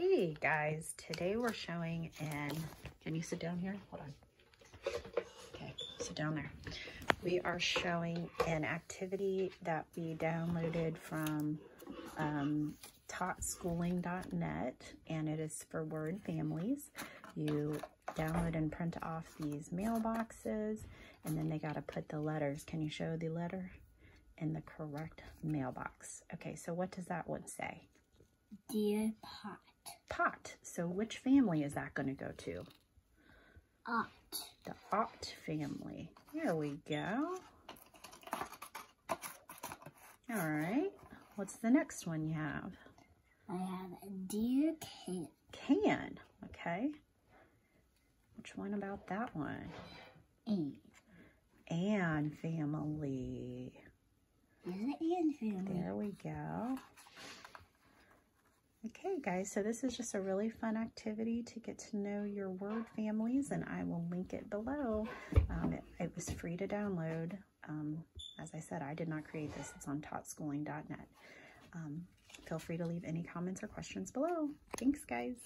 Hey guys, today we're showing in, can you sit down here? Hold on. Okay, sit down there. We are showing an activity that we downloaded from um, totschooling.net and it is for word families. You download and print off these mailboxes and then they got to put the letters. Can you show the letter in the correct mailbox? Okay, so what does that one say? Dear Pot. Pot. So which family is that going to go to? Ought. The Ott family. There we go. All right. What's the next one you have? I have Dear Can. Can. Okay. Which one about that one? Anne. Ann family. Is it Anne family? There we go. Okay, guys, so this is just a really fun activity to get to know your word families, and I will link it below. Um, it, it, was free to download. Um, as I said, I did not create this. It's on totschooling.net. Um, feel free to leave any comments or questions below. Thanks, guys.